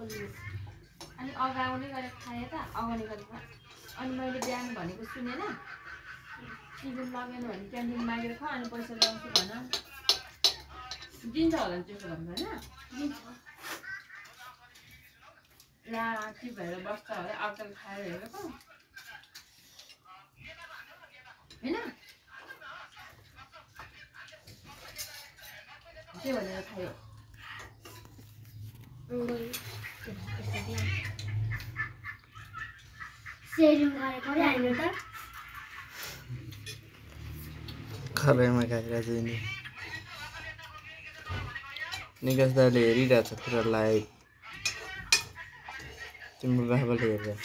अनि अगाउने गरेर खाएँ त अगाउने गरेर। अनि मैले बिहान भनेको सुनेन। टिफिन लगेन भने क्यान्टिन मागेर खाऊ अनि पैसा ल्याउँछु भन। दिन्छ होला नि त्यसो भन्नु होइन? ला के भएर बस्छ होला? अकल खाएर हेरेको होइन? के भनेर खायो? सेयरिङ गरेर परिहाल्यो त खराइमा खाइरहेको छ नि निकास दाले हेरिरहेको छ पुरा लाइभ तिम्रो बाबाले हेरेर